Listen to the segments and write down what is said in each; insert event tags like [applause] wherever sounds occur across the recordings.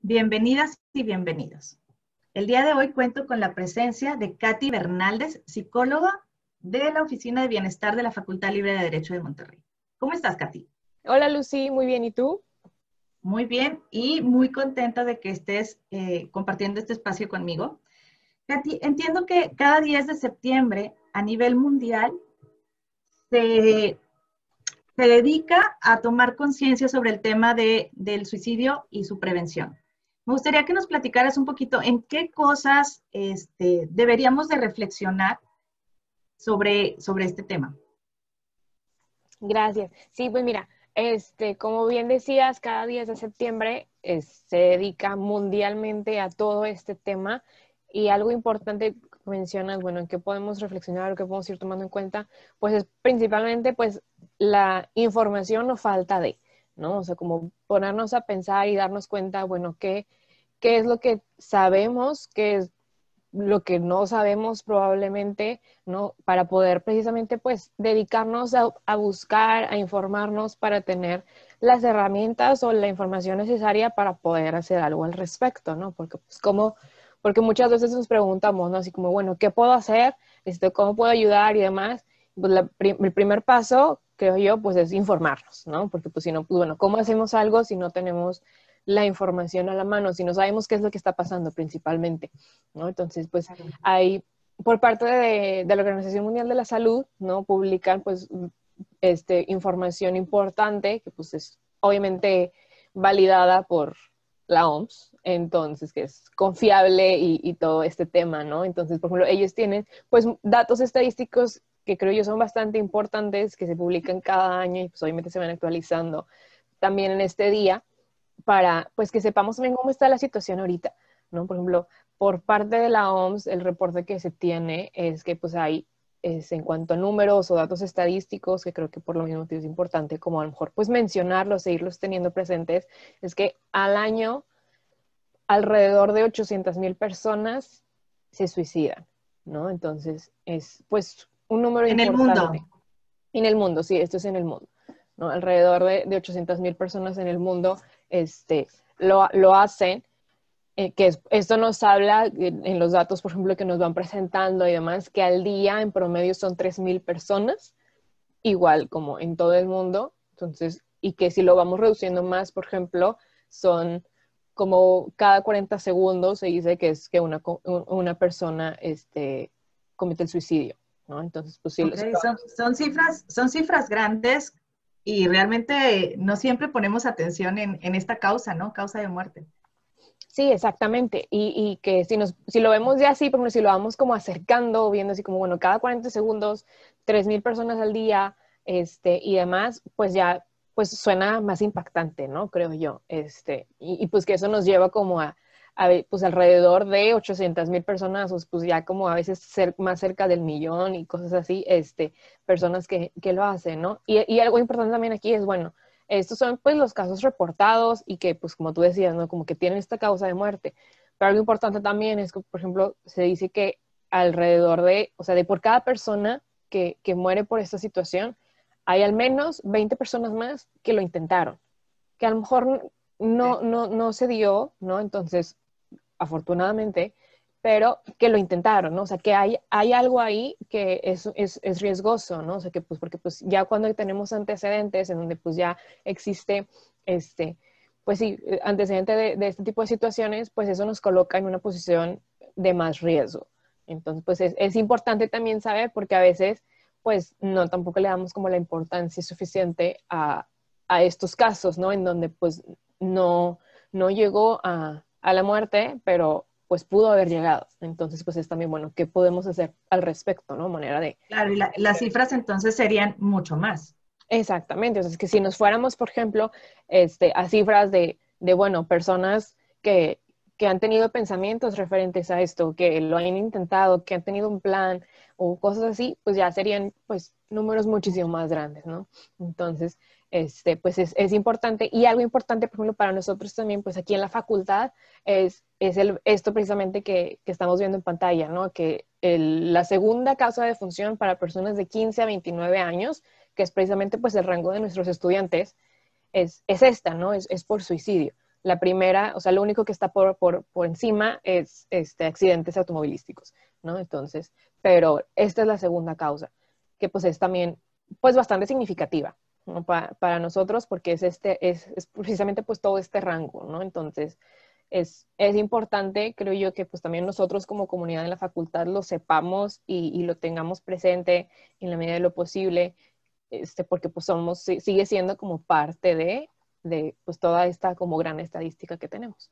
Bienvenidas y bienvenidos. El día de hoy cuento con la presencia de Katy Bernaldez, psicóloga de la Oficina de Bienestar de la Facultad Libre de Derecho de Monterrey. ¿Cómo estás, Katy? Hola, Lucy, muy bien. ¿Y tú? Muy bien y muy contenta de que estés eh, compartiendo este espacio conmigo. Katy, entiendo que cada 10 de septiembre a nivel mundial se, dedica a tomar conciencia sobre el tema de, del suicidio y su prevención. Me gustaría que nos platicaras un poquito en qué cosas este, deberíamos de reflexionar sobre, sobre este tema. Gracias. Sí, pues mira, este, como bien decías, cada 10 de septiembre se dedica mundialmente a todo este tema y algo importante mencionas, bueno, en qué podemos reflexionar o qué podemos ir tomando en cuenta, pues es principalmente pues la información o falta de, ¿no? O sea, como ponernos a pensar y darnos cuenta, bueno, qué, qué es lo que sabemos, qué es lo que no sabemos probablemente, ¿no? Para poder precisamente, pues, dedicarnos a, buscar, a informarnos para tener las herramientas o la información necesaria para poder hacer algo al respecto, ¿no? Porque, pues, como, porque muchas veces nos preguntamos, ¿no? Así como, bueno, ¿qué puedo hacer? Este, ¿Cómo puedo ayudar? Y demás. Pues el primer paso, creo yo, pues es informarnos, ¿no? Porque, pues, si no, pues, bueno, ¿cómo hacemos algo si no tenemos la información a la mano, si no sabemos qué es lo que está pasando principalmente, ¿no? Entonces, pues hay, por parte de, la Organización Mundial de la Salud, ¿no? Publican, pues, este, información importante, que pues es obviamente validada por la OMS, entonces, que es confiable y, y, todo este tema, ¿no? Entonces, por ejemplo, ellos tienen, pues, datos estadísticos que creo yo son bastante importantes, que se publican cada año y pues obviamente se van actualizando también en este día para pues que sepamos bien cómo está la situación ahorita, ¿no? Por ejemplo, por parte de la OMS, el reporte que se tiene es que pues hay, es en cuanto a números o datos estadísticos, que creo que por lo mismo es importante como a lo mejor pues mencionarlos e irlos teniendo presentes, es que al año alrededor de 800 mil personas se suicidan, ¿no? Entonces es pues un número en importante. En el mundo. En el mundo, sí, esto es en el mundo. ¿no? Alrededor de, de 800 mil personas en el mundo este, lo, lo hacen, eh, que esto nos habla en, los datos, por ejemplo, que nos van presentando y demás, que al día en promedio son 3.000 personas, igual como en todo el mundo, entonces, y que si lo vamos reduciendo más, por ejemplo, son como cada 40 segundos se dice que es que una, una persona este, comete el suicidio, ¿no? Entonces, pues sí. son, son, cifras, son cifras grandes y realmente no siempre ponemos atención en, esta causa, ¿no? Causa de muerte. Sí, exactamente. Y, que si, nos, si lo vemos ya así, porque si lo vamos como acercando, viendo así como, bueno, cada 40 segundos, 3.000 personas al día este, y demás, pues ya pues suena más impactante, ¿no? Creo yo. Este, y, pues que eso nos lleva como a, pues alrededor de 800 mil personas, pues ya como a veces ser, más cerca del millón y cosas así, este, personas que, que lo hacen, ¿no? Y, y, algo importante también aquí es, bueno, estos son pues los casos reportados y que pues como tú decías, ¿no? Como que tienen esta causa de muerte. Pero algo importante también es que, por ejemplo, se dice que alrededor de, o sea, de por cada persona que, que muere por esta situación, hay al menos 20 personas más que lo intentaron, que a lo mejor no, no, no se dio, ¿no? Entonces, afortunadamente, pero que lo intentaron, ¿no? O sea, que hay, hay algo ahí que es, es, es, riesgoso, ¿no? O sea, que pues porque pues ya cuando tenemos antecedentes en donde pues ya existe este, pues sí, antecedente de, de este tipo de situaciones, pues eso nos coloca en una posición de más riesgo. Entonces, pues es, es importante también saber porque a veces pues no tampoco le damos como la importancia suficiente a, a estos casos, ¿no? En donde pues no, no llegó a, a la muerte, pero pues pudo haber llegado. Entonces, pues es también bueno, ¿qué podemos hacer al respecto, no? Manera de... Claro, y las cifras entonces serían mucho más. Exactamente, o sea, es que si nos fuéramos, por ejemplo, este, a cifras de, de bueno, personas que, que han tenido pensamientos referentes a esto, que lo han intentado, que han tenido un plan o cosas así, pues ya serían pues números muchísimo más grandes, ¿no? Entonces, este, pues es, es, importante. Y algo importante, por ejemplo, para nosotros también, pues aquí en la facultad, es, es el, esto precisamente que, que, estamos viendo en pantalla, ¿no? Que el, la segunda causa de función para personas de 15 a 29 años, que es precisamente pues el rango de nuestros estudiantes, es, es esta, ¿no? Es, es, por suicidio. La primera, o sea, lo único que está por, por, por encima es este, accidentes automovilísticos, ¿no? Entonces, pero esta es la segunda causa, que pues es también, pues bastante significativa, ¿no? para nosotros porque es, este, es, es, precisamente pues todo este rango, ¿no? Entonces, es, es, importante, creo yo, que pues también nosotros como comunidad en la facultad lo sepamos y, y, lo tengamos presente en la medida de lo posible, este, porque pues somos, sigue siendo como parte de, de pues toda esta como gran estadística que tenemos.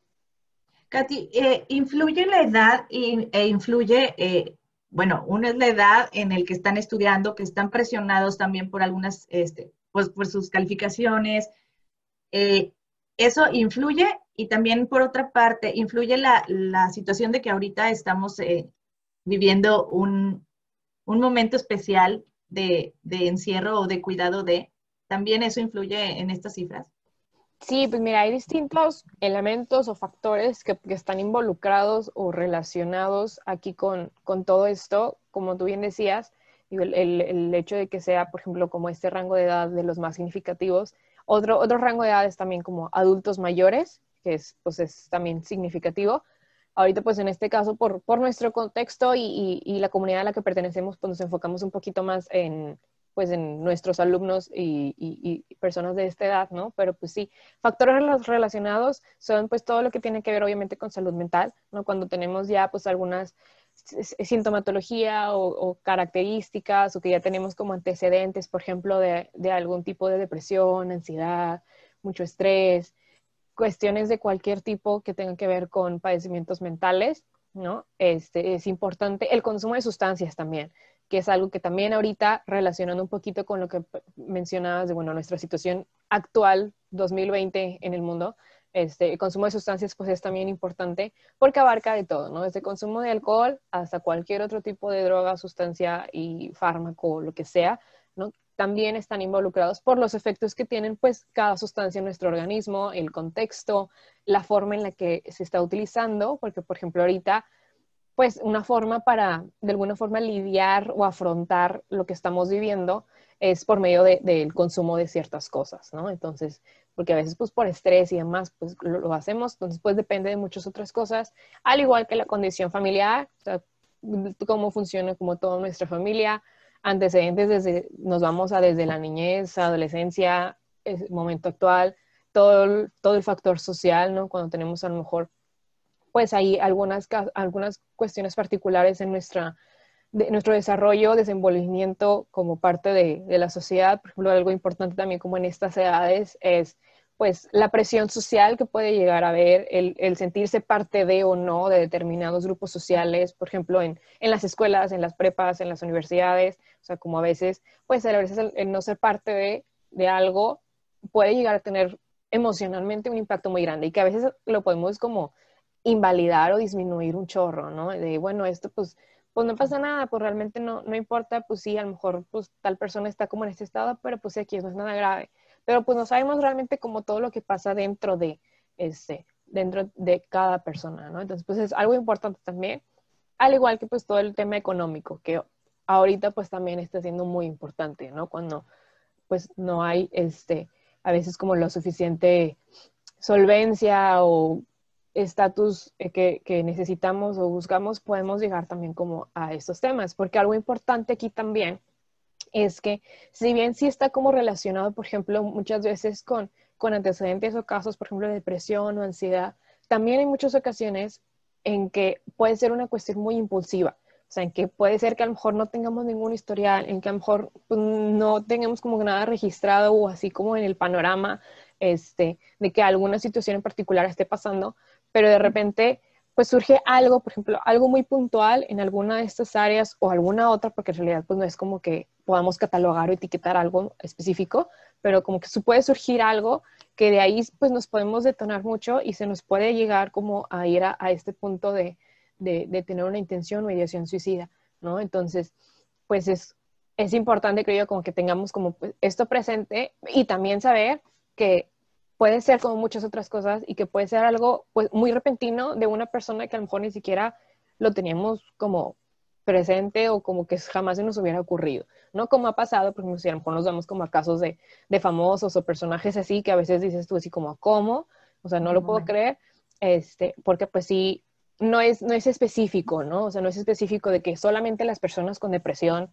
Katy, eh, ¿influye la edad e influye, eh, bueno, una es la edad en el que están estudiando, que están presionados también por algunas, este, pues por sus calificaciones, eh, eso influye y también por otra parte, influye la, la situación de que ahorita estamos eh, viviendo un, un, momento especial de, de, encierro o de cuidado de, ¿también eso influye en estas cifras? Sí, pues mira, hay distintos elementos o factores que, que están involucrados o relacionados aquí con, con, todo esto, como tú bien decías, el, el, el, hecho de que sea, por ejemplo, como este rango de edad de los más significativos. Otro, otro rango de edad es también como adultos mayores, que es, pues, es también significativo. Ahorita, pues en este caso, por, por nuestro contexto y, y, y, la comunidad a la que pertenecemos, pues nos enfocamos un poquito más en, pues en nuestros alumnos y, y, y, personas de esta edad, ¿no? Pero pues sí, factores relacionados son pues todo lo que tiene que ver obviamente con salud mental, ¿no? Cuando tenemos ya pues algunas sintomatología o, o características o que ya tenemos como antecedentes, por ejemplo, de, de algún tipo de depresión, ansiedad, mucho estrés, cuestiones de cualquier tipo que tengan que ver con padecimientos mentales, ¿no? Este, es importante el consumo de sustancias también que es algo que también ahorita relacionando un poquito con lo que mencionabas de, bueno, nuestra situación actual 2020 en el mundo, este, el consumo de sustancias pues es también importante porque abarca de todo, ¿no? Desde consumo de alcohol hasta cualquier otro tipo de droga, sustancia y fármaco, lo que sea, ¿no? También están involucrados por los efectos que tienen pues cada sustancia en nuestro organismo, el contexto, la forma en la que se está utilizando, porque por ejemplo ahorita pues una forma para, de alguna forma, lidiar o afrontar lo que estamos viviendo es por medio del de, consumo de ciertas cosas, ¿no? Entonces, porque a veces, pues por estrés y demás, pues lo, hacemos, entonces, pues depende de muchas otras cosas, al igual que la condición familiar, o sea, cómo funciona como toda nuestra familia, antecedentes desde, nos vamos a desde la niñez, adolescencia, momento actual, todo todo el factor social, ¿no? Cuando tenemos a lo mejor pues hay algunas, algunas cuestiones particulares en nuestra, de nuestro desarrollo, desenvolvimiento como parte de, de, la sociedad. Por ejemplo, algo importante también como en estas edades es pues la presión social que puede llegar a haber, el, el sentirse parte de o no de determinados grupos sociales, por ejemplo, en, en, las escuelas, en las prepas, en las universidades, o sea, como a veces, pues a veces el, el no ser parte de, de algo puede llegar a tener emocionalmente un impacto muy grande y que a veces lo podemos como invalidar o disminuir un chorro, ¿no? De, bueno, esto pues, pues no pasa nada, pues realmente no, no importa, pues sí, a lo mejor pues tal persona está como en este estado, pero pues aquí no es nada grave. Pero pues no sabemos realmente como todo lo que pasa dentro de, este, dentro de cada persona, ¿no? Entonces, pues es algo importante también, al igual que pues todo el tema económico, que ahorita pues también está siendo muy importante, ¿no? Cuando pues no hay, este, a veces como lo suficiente solvencia o estatus eh, que, que, necesitamos o buscamos, podemos llegar también como a estos temas, porque algo importante aquí también es que si bien sí está como relacionado, por ejemplo, muchas veces con, con antecedentes o casos, por ejemplo, de depresión o ansiedad, también hay muchas ocasiones en que puede ser una cuestión muy impulsiva. O sea, en que puede ser que a lo mejor no tengamos ningún historial, en que a lo mejor pues, no tengamos como nada registrado o así como en el panorama este, de que alguna situación en particular esté pasando, pero de repente pues surge algo, por ejemplo, algo muy puntual en alguna de estas áreas o alguna otra, porque en realidad pues no es como que podamos catalogar o etiquetar algo específico, pero como que puede surgir algo que de ahí pues nos podemos detonar mucho y se nos puede llegar como a ir a, este punto de, de, de, tener una intención o ideación suicida, ¿no? Entonces, pues es, es importante, creo yo, como que tengamos como pues, esto presente y también saber que puede ser como muchas otras cosas y que puede ser algo pues muy repentino de una persona que a lo mejor ni siquiera lo teníamos como presente o como que jamás se nos hubiera ocurrido, ¿no? Como ha pasado, por ejemplo, si a lo mejor nos vamos como a casos de, de famosos o personajes así, que a veces dices tú así como, ¿cómo? O sea, no lo puedo creer, este, porque pues sí, no es, no es específico, ¿no? O sea, no es específico de que solamente las personas con depresión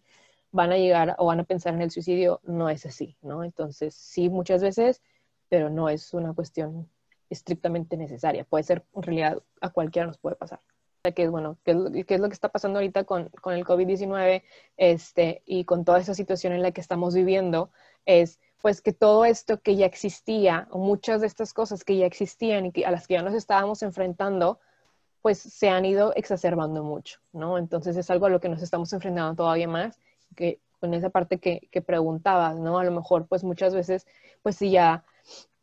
van a llegar o van a pensar en el suicidio, no es así, ¿no? Entonces, sí, muchas veces, pero no es una cuestión estrictamente necesaria. Puede ser, en realidad, a cualquiera nos puede pasar. Que es, bueno, qué es, lo que está pasando ahorita con, con el COVID-19 este, y con toda esa situación en la que estamos viviendo, es pues que todo esto que ya existía, o muchas de estas cosas que ya existían y que, a las que ya nos estábamos enfrentando, pues se han ido exacerbando mucho, ¿no? Entonces es algo a lo que nos estamos enfrentando todavía más, que con esa parte que, que preguntabas, ¿no? A lo mejor, pues muchas veces, pues si ya,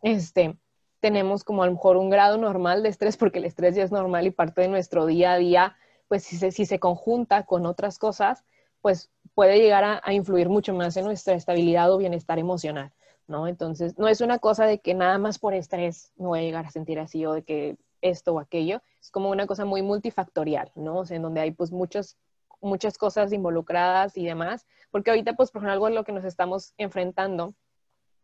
este, tenemos como a lo mejor un grado normal de estrés, porque el estrés ya es normal y parte de nuestro día a día, pues si se, si se conjunta con otras cosas, pues puede llegar a, influir mucho más en nuestra estabilidad o bienestar emocional, ¿no? Entonces, no es una cosa de que nada más por estrés me voy a llegar a sentir así o de que esto o aquello, es como una cosa muy multifactorial, ¿no? O sea, en donde hay pues muchas, muchas cosas involucradas y demás, porque ahorita pues por ejemplo algo es lo que nos estamos enfrentando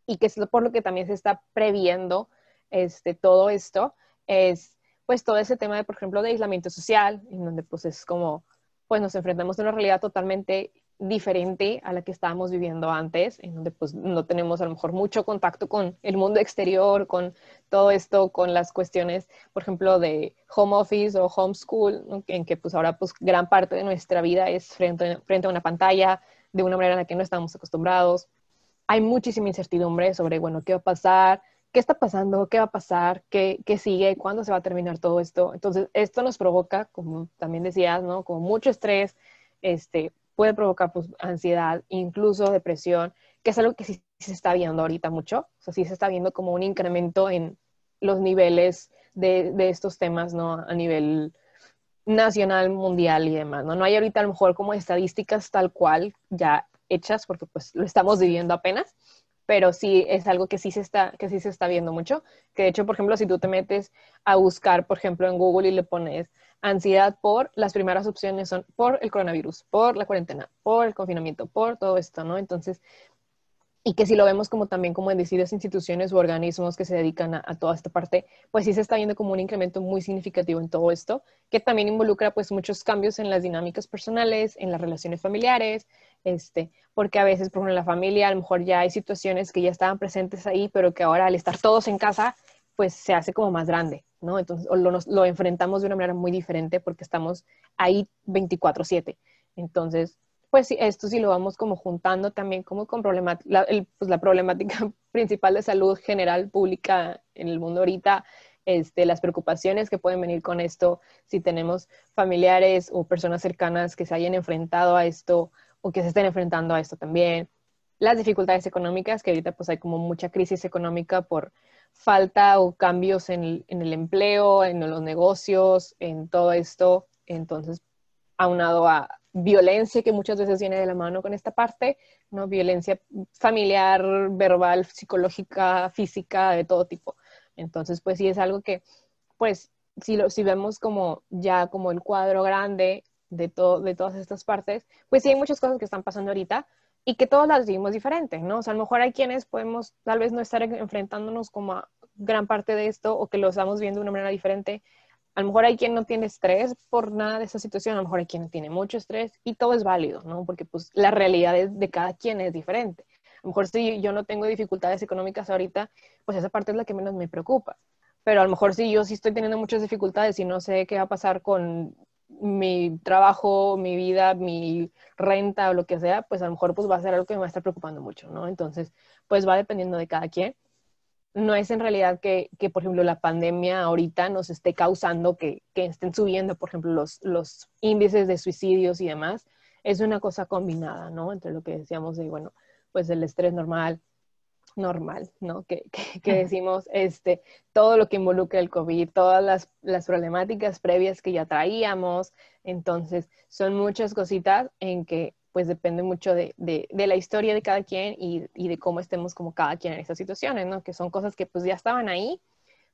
y que es por lo que también se está previendo este, todo esto, es pues todo ese tema de, por ejemplo, de aislamiento social, en donde pues es como pues nos enfrentamos a una realidad totalmente diferente a la que estábamos viviendo antes, en donde pues no tenemos a lo mejor mucho contacto con el mundo exterior, con todo esto, con las cuestiones, por ejemplo, de home office o homeschool, en que pues ahora pues gran parte de nuestra vida es frente, frente a una pantalla, de una manera en la que no estamos acostumbrados. Hay muchísima incertidumbre sobre, bueno, qué va a pasar, qué está pasando, qué va a pasar, qué, qué sigue, cuándo se va a terminar todo esto. Entonces, esto nos provoca, como también decías, ¿no? Como mucho estrés, este, puede provocar pues, ansiedad, incluso depresión, que es algo que sí, se está viendo ahorita mucho. O sea, sí se está viendo como un incremento en los niveles de, de estos temas, ¿no? A nivel nacional, mundial y demás, ¿no? No hay ahorita a lo mejor como estadísticas tal cual ya hechas, porque pues lo estamos viviendo apenas, pero sí es algo que sí se está, que sí se está viendo mucho. Que de hecho, por ejemplo, si tú te metes a buscar, por ejemplo, en Google y le pones ansiedad por, las primeras opciones son por el coronavirus, por la cuarentena, por el confinamiento, por todo esto, ¿no? Entonces, y que si lo vemos como también como en decididas instituciones u organismos que se dedican a, toda esta parte, pues sí se está viendo como un incremento muy significativo en todo esto, que también involucra pues muchos cambios en las dinámicas personales, en las relaciones familiares, este, porque a veces, por ejemplo, en la familia a lo mejor ya hay situaciones que ya estaban presentes ahí, pero que ahora al estar todos en casa, pues se hace como más grande, ¿no? Entonces, lo, lo enfrentamos de una manera muy diferente porque estamos ahí 24/7. Entonces, pues esto sí lo vamos como juntando también como con la, pues la problemática [laughs] principal de salud general pública en el mundo ahorita, este, las preocupaciones que pueden venir con esto, si tenemos familiares o personas cercanas que se hayan enfrentado a esto o que se estén enfrentando a esto también, las dificultades económicas, que ahorita pues hay como mucha crisis económica por falta o cambios en el empleo, en los negocios, en todo esto, entonces aunado a violencia que muchas veces viene de la mano con esta parte, ¿no? Violencia familiar, verbal, psicológica, física, de todo tipo. Entonces, pues sí es algo que, pues, si, lo, si vemos como ya como el cuadro grande de, todo, de todas estas partes, pues sí hay muchas cosas que están pasando ahorita y que todas las vivimos diferentes, ¿no? O sea, a lo mejor hay quienes podemos tal vez no estar enfrentándonos como a gran parte de esto o que lo estamos viendo de una manera diferente a lo mejor hay quien no tiene estrés por nada de esa situación, a lo mejor hay quien tiene mucho estrés y todo es válido, ¿no? Porque pues la realidad de cada quien es diferente. A lo mejor si yo no tengo dificultades económicas ahorita, pues esa parte es la que menos me preocupa. Pero a lo mejor si yo sí estoy teniendo muchas dificultades y no sé qué va a pasar con mi trabajo, mi vida, mi renta o lo que sea, pues a lo mejor pues va a ser algo que me va a estar preocupando mucho, ¿no? Entonces, pues va dependiendo de cada quien no es en realidad que, por ejemplo, la pandemia ahorita nos esté causando que, estén subiendo, por ejemplo, los, los, índices de suicidios y demás. Es una cosa combinada, ¿no? Entre lo que decíamos de, bueno, pues el estrés normal, normal, ¿no? Que, que, decimos, este, todo lo que involucra el COVID, todas las, las, problemáticas previas que ya traíamos. Entonces, son muchas cositas en que pues depende mucho de, la historia de cada quien y, de cómo estemos como cada quien en esas situaciones, ¿no? Que son cosas que pues ya estaban ahí,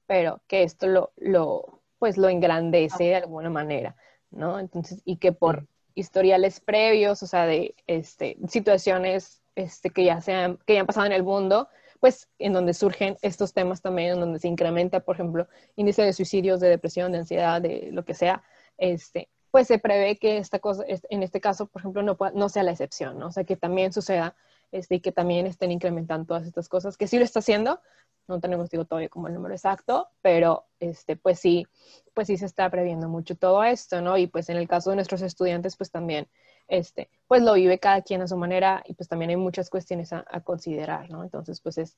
pero que esto lo, lo pues lo engrandece de alguna manera, ¿no? Entonces, y que por historiales previos, o sea, de este, situaciones este, que, ya sean, que ya han pasado en el mundo, pues en donde surgen estos temas también, en donde se incrementa, por ejemplo, índice de suicidios, de depresión, de ansiedad, de lo que sea, este, pues se prevé que esta cosa, en este caso, por ejemplo, no, no sea la excepción, ¿no? O sea, que también suceda este, y que también estén incrementando todas estas cosas, que sí lo está haciendo, no tenemos, digo, todavía como el número exacto, pero este, pues sí, pues sí se está previendo mucho todo esto, ¿no? Y pues en el caso de nuestros estudiantes, pues también, este, pues lo vive cada quien a su manera y pues también hay muchas cuestiones a, considerar, ¿no? Entonces, pues es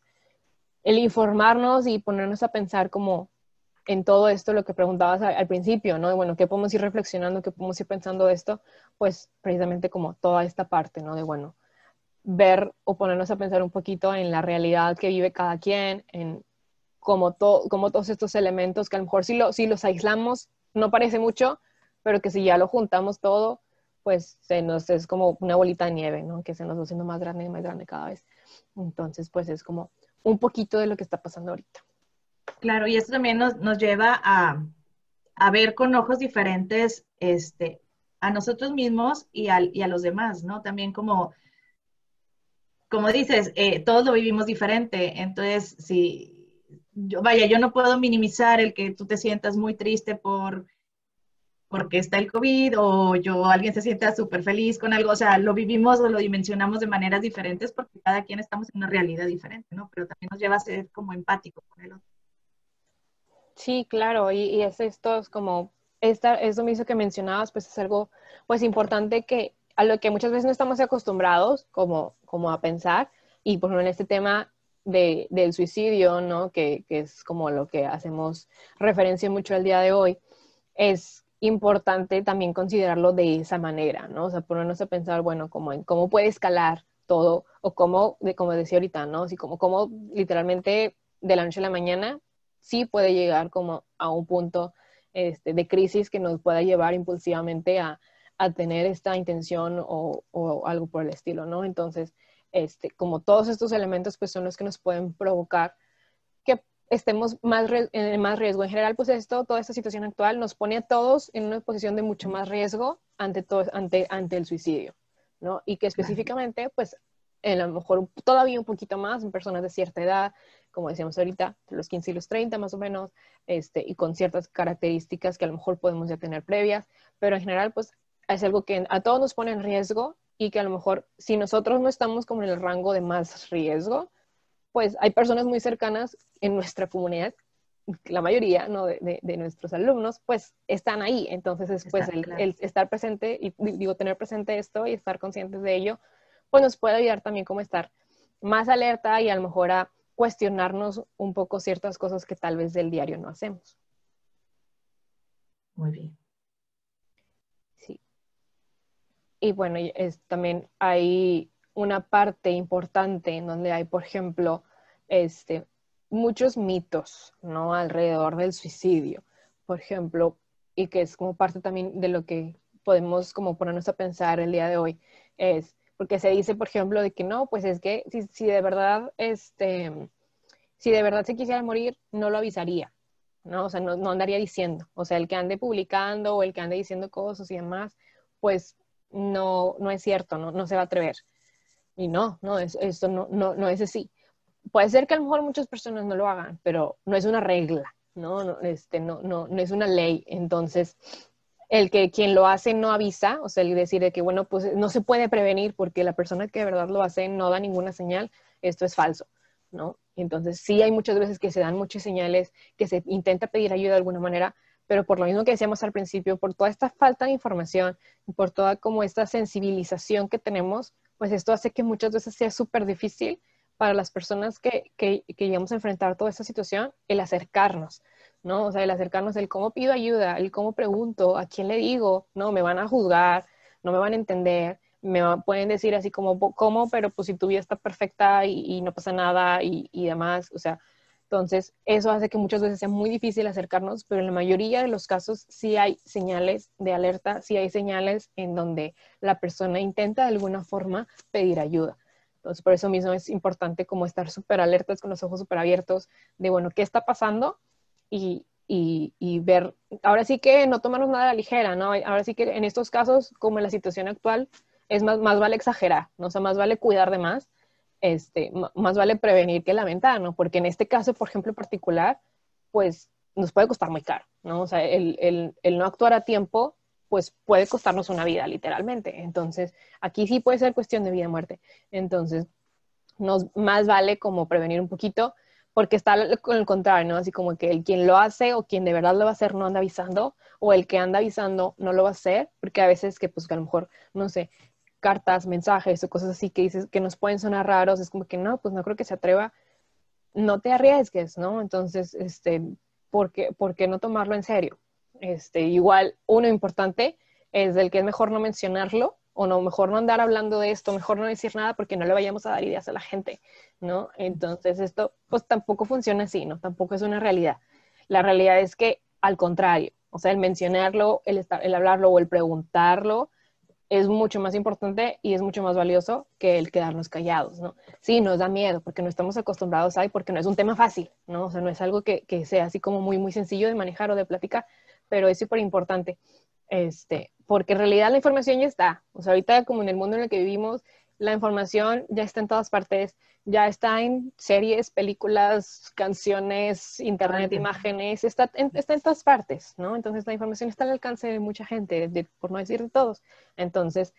el informarnos y ponernos a pensar como en todo esto, lo que preguntabas al, al principio, ¿no? bueno, ¿qué podemos ir reflexionando? ¿Qué podemos ir pensando de esto? Pues precisamente como toda esta parte, ¿no? De, bueno, ver o ponernos a pensar un poquito en la realidad que vive cada quien, en cómo, todos estos elementos que a lo mejor si, si los aislamos no parece mucho, pero que si ya lo juntamos todo, pues se nos es como una bolita de nieve, ¿no? Que se nos va haciendo más grande y más grande cada vez. Entonces, pues es como un poquito de lo que está pasando ahorita. Claro, y esto también nos, nos lleva a, a, ver con ojos diferentes este, a nosotros mismos y, y a los demás, ¿no? También como como dices, eh, todos lo vivimos diferente. Entonces, si yo, vaya, yo no puedo minimizar el que tú te sientas muy triste por porque está el COVID o yo alguien se sienta súper feliz con algo, o sea, lo vivimos o lo dimensionamos de maneras diferentes porque cada quien estamos en una realidad diferente, ¿no? Pero también nos lleva a ser como empático con el otro. Sí, claro, y, y es esto, es como, esta, eso mismo que mencionabas, pues es algo, pues importante que a lo que muchas veces no estamos acostumbrados como, como a pensar. Y por ejemplo, en este tema de, del suicidio, ¿no? Que, que, es como lo que hacemos referencia mucho al día de hoy, es importante también considerarlo de esa manera, ¿no? O sea, ponernos a pensar, bueno, como en cómo puede escalar todo, o cómo, de, como decía ahorita, ¿no? Así como, como literalmente de la noche a la mañana sí puede llegar como a un punto este, de crisis que nos pueda llevar impulsivamente a, a tener esta intención o, algo por el estilo, ¿no? Entonces, este, como todos estos elementos, pues son los que nos pueden provocar que estemos más en más riesgo. En general, pues esto, toda esta situación actual nos pone a todos en una posición de mucho más riesgo ante, todo, ante, ante el suicidio, ¿no? Y que específicamente, pues, a lo mejor todavía un poquito más en personas de cierta edad, como decíamos ahorita, los 15 y los 30 más o menos, este, y con ciertas características que a lo mejor podemos ya tener previas, pero en general, pues es algo que a todos nos pone en riesgo y que a lo mejor si nosotros no estamos como en el rango de más riesgo, pues hay personas muy cercanas en nuestra comunidad, la mayoría ¿no? de, de, nuestros alumnos, pues están ahí. Entonces, después el, el, estar presente, y digo, tener presente esto y estar conscientes de ello, pues nos puede ayudar también como estar más alerta y a lo mejor a cuestionarnos un poco ciertas cosas que tal vez del diario no hacemos. Muy bien. Y bueno, también hay una parte importante en donde hay, por ejemplo, este, muchos mitos, ¿no? Alrededor del suicidio, por ejemplo, y que es como parte también de lo que podemos como ponernos a pensar el día de hoy, es porque se dice, por ejemplo, de que no, pues es que si, si de verdad, este, si de verdad se quisiera morir, no lo avisaría, ¿no? O sea, no, no andaría diciendo, o sea, el que ande publicando o el que ande diciendo cosas y demás, pues no, no es cierto, no, no se va a atrever. Y no, no, esto no, no, no es así. Puede ser que a lo mejor muchas personas no lo hagan, pero no es una regla, ¿no? No, este, no, no, no es una ley. Entonces, el que quien lo hace no avisa, o sea, el decir de que, bueno, pues no se puede prevenir porque la persona que de verdad lo hace no da ninguna señal, esto es falso, ¿no? Entonces, sí hay muchas veces que se dan muchas señales, que se intenta pedir ayuda de alguna manera, pero por lo mismo que decíamos al principio, por toda esta falta de información, por toda como esta sensibilización que tenemos, pues esto hace que muchas veces sea súper difícil para las personas que, que, que llegamos a enfrentar toda esta situación, el acercarnos, ¿no? O sea, el acercarnos, el cómo pido ayuda, el cómo pregunto, a quién le digo, ¿no? Me van a juzgar, no me van a entender, me pueden decir así como, ¿cómo? Pero pues si tu vida está perfecta y, y no pasa nada y, y demás, o sea, entonces, eso hace que muchas veces sea muy difícil acercarnos, pero en la mayoría de los casos sí hay señales de alerta, sí hay señales en donde la persona intenta de alguna forma pedir ayuda. Entonces, por eso mismo es importante como estar súper alertas, con los ojos súper abiertos, de, bueno, ¿qué está pasando? Y, y, ver, ahora sí que no tomarnos nada a la ligera, ¿no? Ahora sí que en estos casos, como en la situación actual, es más, más vale exagerar, ¿no? O sea, más vale cuidar de más este, más vale prevenir que lamentar, ¿no? Porque en este caso, por ejemplo, particular, pues nos puede costar muy caro, ¿no? O sea, el, el, el no actuar a tiempo, pues puede costarnos una vida, literalmente. Entonces, aquí sí puede ser cuestión de vida y muerte. Entonces, nos, más vale como prevenir un poquito, porque está con el contrario, ¿no? Así como que el quien lo hace o quien de verdad lo va a hacer no anda avisando, o el que anda avisando no lo va a hacer, porque a veces que pues que a lo mejor, no sé, cartas, mensajes o cosas así que dices que nos pueden sonar raros, es como que no, pues no creo que se atreva, no te arriesgues, ¿no? Entonces, este, ¿por qué, ¿por qué no tomarlo en serio? Este, igual, uno importante es del que es mejor no mencionarlo, o no, mejor no andar hablando de esto, mejor no decir nada porque no le vayamos a dar ideas a la gente, ¿no? Entonces esto pues tampoco funciona así, ¿no? Tampoco es una realidad. La realidad es que al contrario, o sea, el mencionarlo, el, estar, el hablarlo o el preguntarlo es mucho más importante y es mucho más valioso que el quedarnos callados, ¿no? Sí, nos da miedo porque no estamos acostumbrados a, porque no es un tema fácil, ¿no? O sea, no es algo que, que sea así como muy, muy sencillo de manejar o de platicar, pero es súper importante. Este, porque en realidad la información ya está. O sea, ahorita como en el mundo en el que vivimos, la información ya está en todas partes, ya está en series, películas, canciones, internet, imágenes, está en, está en todas partes, ¿no? Entonces la información está al alcance de mucha gente, por no decir de todos. Entonces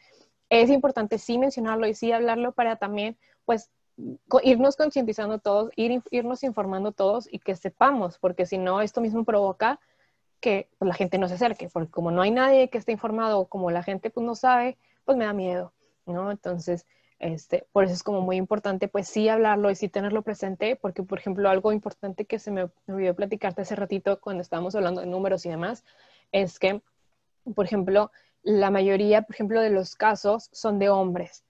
es importante sí mencionarlo y sí hablarlo para también, pues, irnos concientizando todos, ir, irnos informando todos y que sepamos, porque si no, esto mismo provoca que pues, la gente no se acerque, porque como no hay nadie que esté informado, como la gente pues no sabe, pues me da miedo, ¿no? Entonces, este, por eso es como muy importante, pues sí hablarlo y sí tenerlo presente, porque por ejemplo algo importante que se me, olvidó platicarte hace ratito cuando estábamos hablando de números y demás, es que, por ejemplo, la mayoría, por ejemplo, de los casos son de hombres.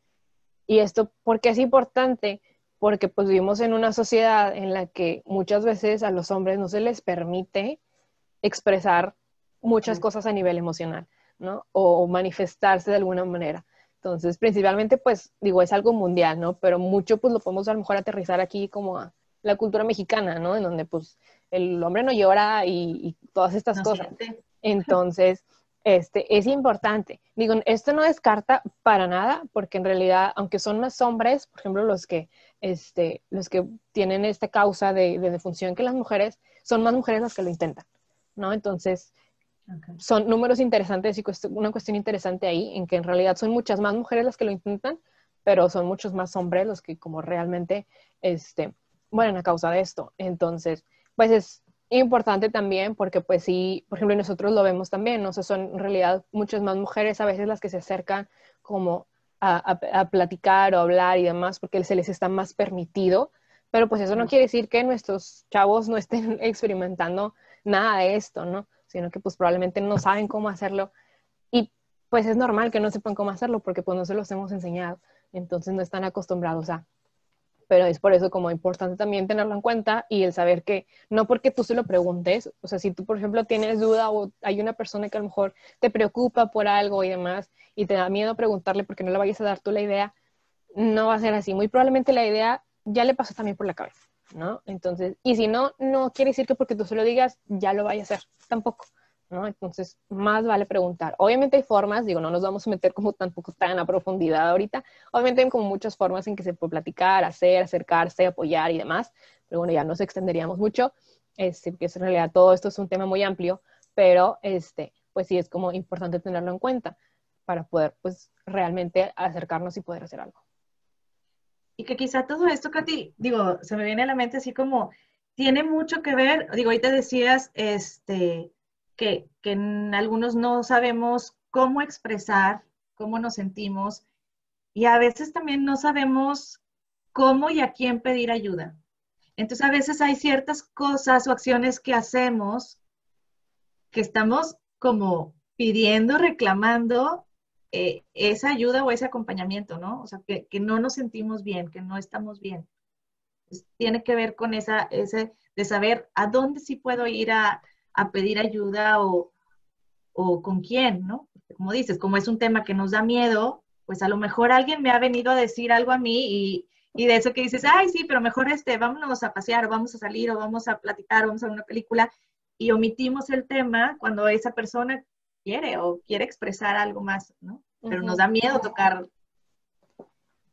Y esto, ¿por qué es importante? Porque pues vivimos en una sociedad en la que muchas veces a los hombres no se les permite expresar muchas cosas a nivel emocional, ¿no? O manifestarse de alguna manera. Entonces, principalmente, pues, digo, es algo mundial, ¿no? Pero mucho, pues, lo podemos a lo mejor aterrizar aquí como a la cultura mexicana, ¿no? En donde, pues, el hombre no llora y, todas estas cosas. [laughs] Entonces, este, es importante. Digo, esto no descarta para nada, porque en realidad, aunque son más hombres, por ejemplo, los que, este, los que tienen esta causa de, de defunción que las mujeres, son más mujeres las que lo intentan. ¿no? Entonces, son números interesantes y una cuestión interesante ahí, en que en realidad son muchas más mujeres las que lo intentan, pero son muchos más hombres los que como realmente este, mueren a causa de esto. Entonces, pues es importante también porque pues sí, por ejemplo, nosotros lo vemos también, ¿no? O son en realidad muchas más mujeres a veces las que se acercan como a, a, platicar o hablar y demás porque se les está más permitido, pero pues eso no quiere decir que nuestros chavos no estén [laughs] experimentando nada de esto, ¿no? Sino que pues probablemente no saben cómo hacerlo y pues es normal que no sepan cómo hacerlo porque pues no se los hemos enseñado, entonces no están acostumbrados a. Pero es por eso como importante también tenerlo en cuenta y el saber que no porque tú se lo preguntes, o sea, si tú por ejemplo tienes duda o hay una persona que a lo mejor te preocupa por algo y demás y te da miedo preguntarle porque no le vayas a dar tú la idea, no va a ser así. Muy probablemente la idea ya le pasó también por la cabeza. ¿No? Entonces, y si no, no quiere decir que porque tú se lo digas, ya lo vaya a hacer, tampoco, ¿no? Entonces, más vale preguntar. Obviamente hay formas, digo, no nos vamos a meter como tampoco tan a profundidad ahorita, obviamente hay como muchas formas en que se puede platicar, hacer, acercarse, apoyar y demás, pero bueno, ya nos extenderíamos mucho, este, porque en realidad todo esto es un tema muy amplio, pero este, pues sí es como importante tenerlo en cuenta para poder, pues, realmente acercarnos y poder hacer algo. Y que quizá todo esto, Katy, digo, se me viene a la mente así como, tiene mucho que ver, digo, ahorita decías, este, que, que algunos no sabemos cómo expresar, cómo nos sentimos, y a veces también no sabemos cómo y a quién pedir ayuda. Entonces, a veces hay ciertas cosas o acciones que hacemos que estamos como pidiendo, reclamando, eh, esa ayuda o ese acompañamiento, ¿no? O sea, que, no nos sentimos bien, que no estamos bien. tiene que ver con esa, ese de saber a dónde sí puedo ir a, pedir ayuda o, con quién, ¿no? como dices, como es un tema que nos da miedo, pues a lo mejor alguien me ha venido a decir algo a mí y, y de eso que dices, ay, sí, pero mejor este, vámonos a pasear o vamos a salir o vamos a platicar o vamos a ver una película y omitimos el tema cuando esa persona quiere o quiere expresar algo más, ¿no? Pero nos da miedo tocar.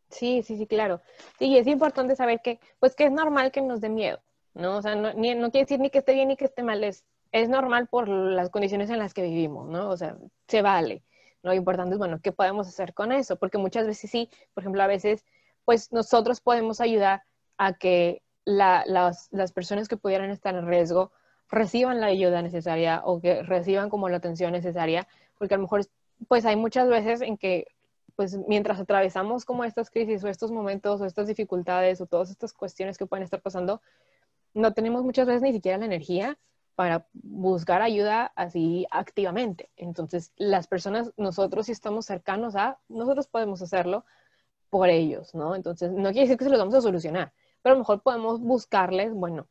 Sí, sí, sí, claro. Sí, es importante saber que, pues que es normal que nos dé miedo, ¿no? O sea, no, no quiere decir ni que esté bien ni que esté mal, es, es normal por las condiciones en las que vivimos, ¿no? O sea, se vale. Lo importante es, bueno, ¿qué podemos hacer con eso? Porque muchas veces sí, por ejemplo, a veces, pues nosotros podemos ayudar a que las, las personas que pudieran estar en riesgo reciban la ayuda necesaria o que reciban como la atención necesaria, porque a lo mejor, pues hay muchas veces en que pues mientras atravesamos como estas crisis o estos momentos o estas dificultades o todas estas cuestiones que pueden estar pasando, no tenemos muchas veces ni siquiera la energía para buscar ayuda así activamente. Entonces, las personas, nosotros si estamos cercanos a, nosotros podemos hacerlo por ellos, ¿no? Entonces, no quiere decir que se los vamos a solucionar, pero a lo mejor podemos buscarles, bueno,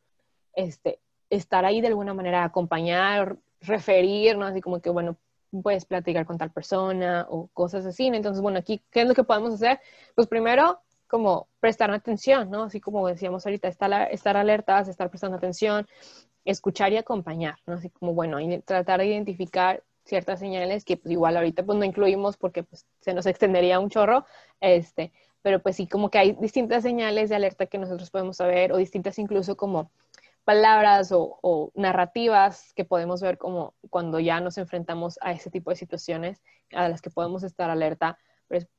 este, estar ahí de alguna manera, acompañar, referir, ¿no? Así como que, bueno, puedes platicar con tal persona o cosas así. Entonces, bueno, aquí, ¿qué es lo que podemos hacer? Pues primero, como prestar atención, ¿no? Así como decíamos ahorita, estar, estar alertas, estar prestando atención, escuchar y acompañar, ¿no? Así como, bueno, tratar de identificar ciertas señales que pues igual ahorita pues no incluimos porque pues se nos extendería un chorro, este, pero pues sí como que hay distintas señales de alerta que nosotros podemos saber o distintas incluso como palabras o, narrativas que podemos ver como cuando ya nos enfrentamos a ese tipo de situaciones a las que podemos estar alerta,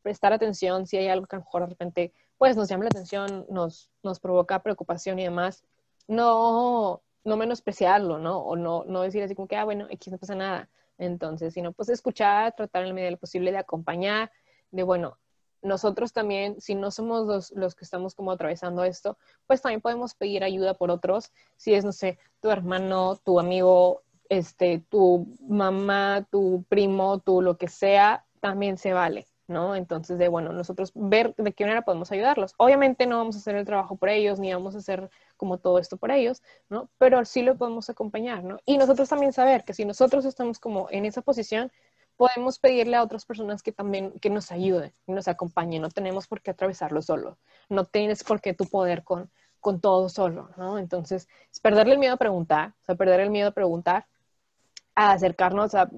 prestar atención si hay algo que a lo mejor de repente pues nos llama la atención, nos, nos provoca preocupación y demás, no, no menospreciarlo, ¿no? O no, no decir así como que, ah, bueno, aquí no pasa nada. Entonces, sino pues escuchar, tratar en la medida de lo posible de acompañar, de bueno, nosotros también, si no somos los, los, que estamos como atravesando esto, pues también podemos pedir ayuda por otros. Si es, no sé, tu hermano, tu amigo, este, tu mamá, tu primo, tu lo que sea, también se vale, ¿no? Entonces, de bueno, nosotros ver de qué manera podemos ayudarlos. Obviamente no vamos a hacer el trabajo por ellos, ni vamos a hacer como todo esto por ellos, ¿no? Pero sí lo podemos acompañar, ¿no? Y nosotros también saber que si nosotros estamos como en esa posición, podemos pedirle a otras personas que también que nos ayuden, nos acompañen. No tenemos por qué atravesarlo solo. No tienes por qué tu poder con, con todo solo, ¿no? Entonces, es perderle el miedo a preguntar, o sea, perder el miedo a preguntar, a acercarnos, a,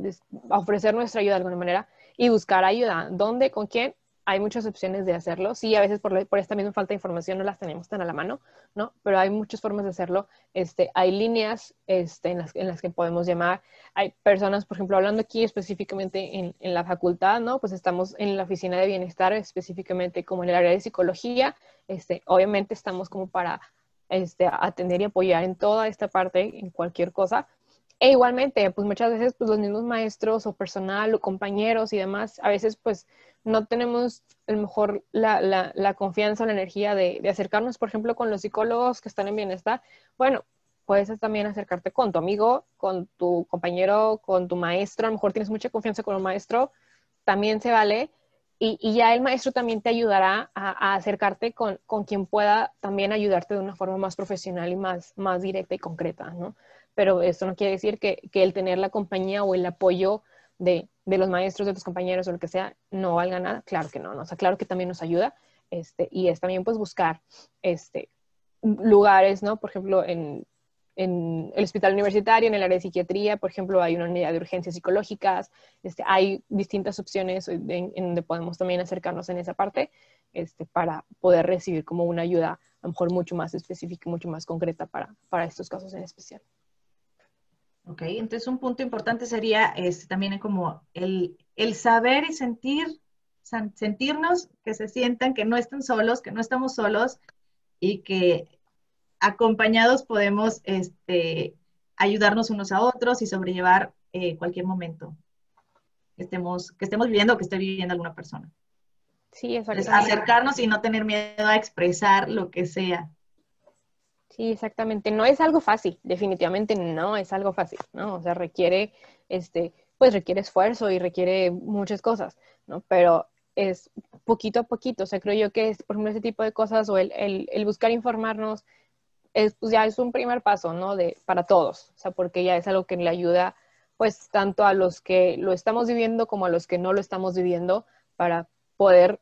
a ofrecer nuestra ayuda de alguna manera y buscar ayuda. ¿Dónde? ¿Con quién? Hay muchas opciones de hacerlo. Sí, a veces por, por, esta misma falta de información no las tenemos tan a la mano, ¿no? Pero hay muchas formas de hacerlo. Este, hay líneas este, en, las, en las que podemos llamar. Hay personas, por ejemplo, hablando aquí específicamente en, en, la facultad, ¿no? Pues estamos en la oficina de bienestar, específicamente como en el área de psicología. Este, obviamente estamos como para este, atender y apoyar en toda esta parte, en cualquier cosa. E igualmente, pues muchas veces pues los mismos maestros o personal o compañeros y demás, a veces pues no tenemos a lo mejor la, la, confianza o la energía de, acercarnos, por ejemplo, con los psicólogos que están en bienestar. Bueno, puedes también acercarte con tu amigo, con tu compañero, con tu maestro. A lo mejor tienes mucha confianza con un maestro, también se vale. Y, y ya el maestro también te ayudará a, a acercarte con, con, quien pueda también ayudarte de una forma más profesional y más, más directa y concreta, ¿no? Pero esto no quiere decir que, el tener la compañía o el apoyo de, los maestros, de tus compañeros o lo que sea, no valga nada. Claro que no, ¿no? O sea, claro que también nos ayuda. Este, y es también pues buscar este, lugares, ¿no? Por ejemplo, en, el hospital universitario, en el área de psiquiatría, por ejemplo, hay una unidad de urgencias psicológicas, este, hay distintas opciones en, en, donde podemos también acercarnos en esa parte este, para poder recibir como una ayuda a lo mejor mucho más específica, mucho más concreta para, para estos casos en especial. Ok, entonces un punto importante sería este, también como el, el saber y sentir, sentirnos, que se sientan que no están solos, que no estamos solos y que acompañados podemos este, ayudarnos unos a otros y sobrellevar eh, cualquier momento que estemos, que estemos viviendo o que esté viviendo alguna persona. Sí, exactamente. acercarnos y no tener miedo a expresar lo que sea. Sí, exactamente. No es algo fácil, definitivamente no es algo fácil, ¿no? O sea, requiere, este, pues requiere esfuerzo y requiere muchas cosas, ¿no? Pero es poquito a poquito, o sea, creo yo que es, por ejemplo, ese tipo de cosas o el, el, el buscar informarnos, es, pues ya es un primer paso, ¿no? De, para todos, o sea, porque ya es algo que le ayuda, pues, tanto a los que lo estamos viviendo como a los que no lo estamos viviendo para poder,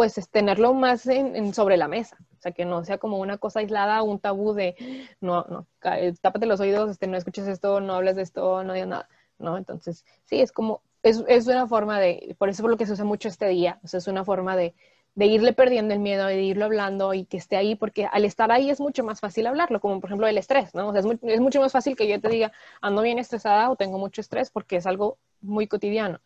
pues, tenerlo más en, en sobre la mesa, o sea, que no sea como una cosa aislada, un tabú de, no, no, eh, tápate los oídos, este, no escuches esto, no hables de esto, no digas nada, ¿no? Entonces, sí, es como, es, es una forma de, por eso es por lo que se usa mucho este día, o sea, es una forma de, de irle perdiendo el miedo, de irlo hablando y que esté ahí, porque al estar ahí es mucho más fácil hablarlo, como por ejemplo el estrés, ¿no? O sea, es, mucho más fácil que yo te diga, ando bien estresada o tengo mucho estrés, porque es algo muy cotidiano.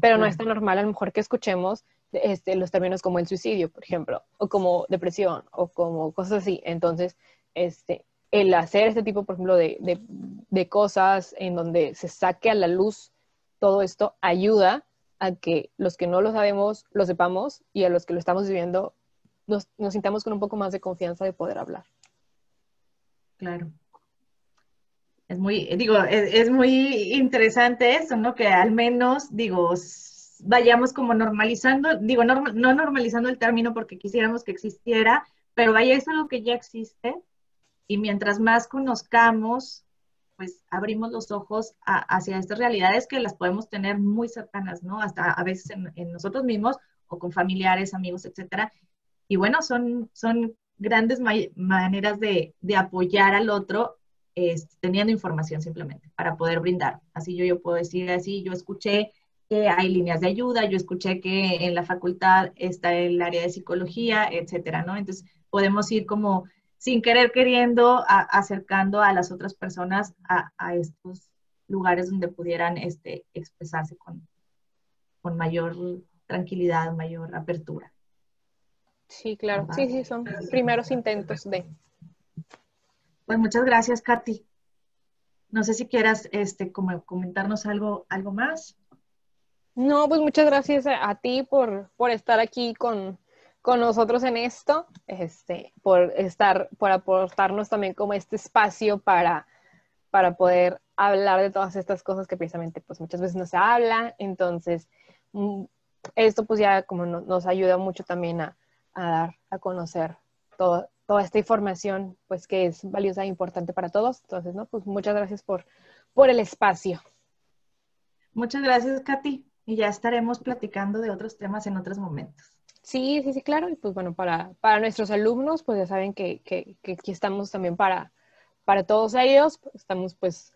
Pero no es tan normal a lo mejor que escuchemos este, los términos como el suicidio, por ejemplo, o como depresión, o como cosas así. Entonces, este, el hacer este tipo, por ejemplo, de, cosas en donde se saque a la luz todo esto ayuda a que los que no lo sabemos lo sepamos y a los que lo estamos viviendo nos, sintamos con un poco más de confianza de poder hablar. Claro. Es muy, digo, es, muy interesante eso, ¿no? Que al menos, digo, vayamos como normalizando, digo, no, no normalizando el término porque quisiéramos que existiera, pero vaya, es algo que ya existe y mientras más conozcamos pues abrimos los ojos hacia estas realidades que las podemos tener muy cercanas, ¿no? Hasta a veces en, nosotros mismos o con familiares, amigos, etcétera. Y bueno, son, son grandes maneras de, apoyar al otro teniendo información simplemente para poder brindar. Así yo, yo puedo decir así, yo escuché que hay líneas de ayuda, yo escuché que en la facultad está el área de psicología, etcétera, ¿no? Entonces podemos ir como sin querer queriendo, acercando a las otras personas a, estos lugares donde pudieran este, expresarse con, con mayor tranquilidad, mayor apertura. Sí, claro. Sí, sí, son primeros intentos de. Pues muchas gracias, Katy. No sé si quieras este, como comentarnos algo, algo más. No, pues muchas gracias a, ti por, por estar aquí con, con nosotros en esto, este, por estar, por aportarnos también como este espacio para, para poder hablar de todas estas cosas que precisamente pues muchas veces no se habla. Entonces, mm, esto pues ya como nos ayuda mucho también a, dar a conocer todo, toda esta información pues que es valiosa e importante para todos. Entonces, ¿no? Pues muchas gracias por, por el espacio. Muchas gracias, Katy. Y ya estaremos platicando de otros temas en otros momentos. Sí, sí, sí, claro. Y pues bueno, para, para nuestros alumnos, pues ya saben que, que, que aquí estamos también para, para todos ellos. Estamos pues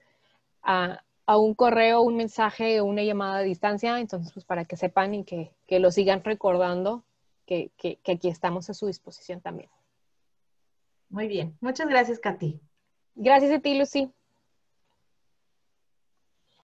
a, a, un correo, un mensaje, una llamada a distancia. Entonces, pues para que sepan y que, que lo sigan recordando, que, que aquí estamos a su disposición también. Muy bien. Muchas gracias, Katy. Gracias a ti, Lucy.